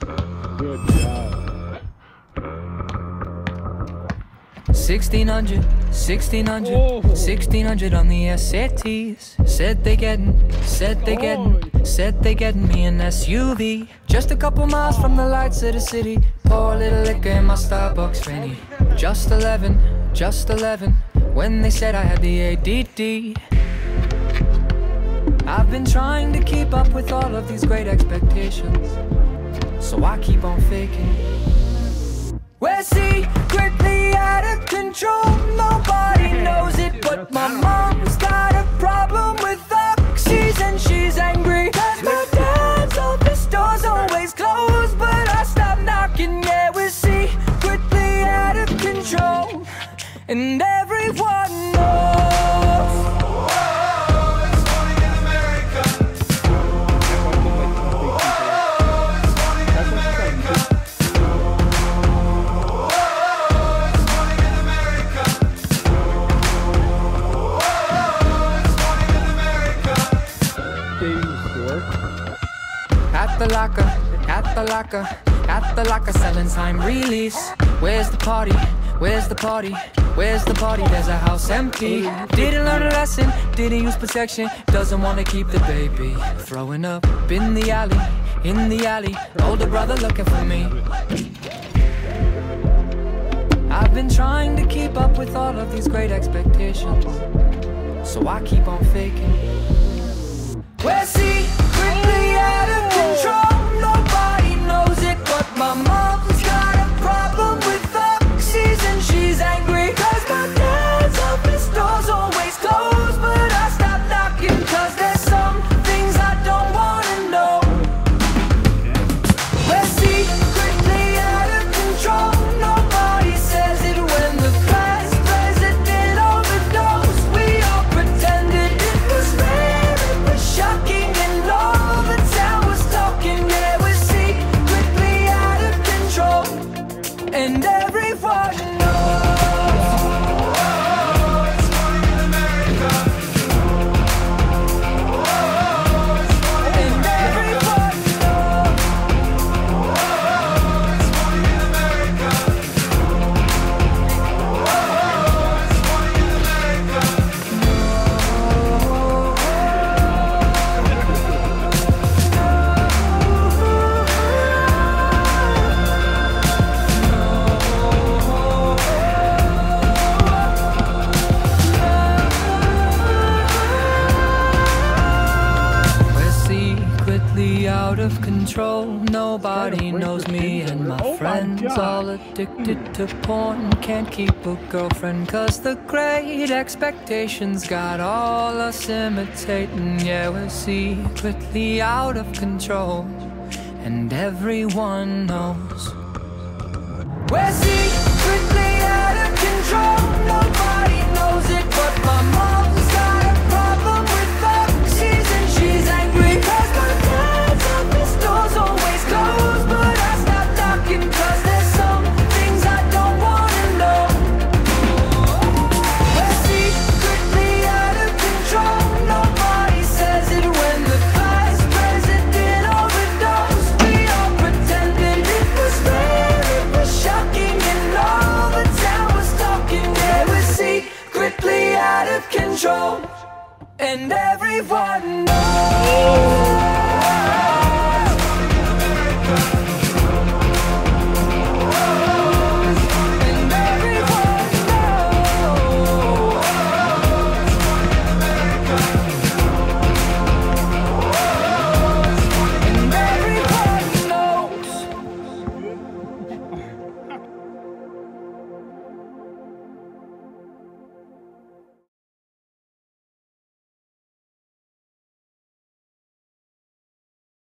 Good job. 1600, 1600, Oh. 1600 on the SATs. Said they getting, said they getting, said they getting me an SUV. Just a couple miles from the lights of the city. Pour a little liquor in my Starbucks venti. Just 11, just 11. When they said I had the ADD. I've been trying to keep up with all of these great expectations. So I keep on faking. We're secretly out of control. Nobody knows it, but my mom's got a problem with oxys and she's angry. Cause my dad's office door's always closed, but I stopped knocking. Yeah, we're secretly out of control. And everyone knows. Locker, at the locker, at the locker, selling time release. Where's the party? Where's the party? Where's the party? There's a house empty. Didn't learn a lesson, didn't use protection. Doesn't wanna keep the baby. Throwing up in the alley, in the alley. Older brother looking for me. I've been trying to keep up with all of these great expectations. So I keep on faking. We're secretly secretly out of control. Nobody knows me and my Oh friends God. all addicted to porn. Can't keep a girlfriend cause the great expectations got all us imitating. Yeah, we're secretly out of control. And everyone knows. We're secretly out of control. and everyone knows.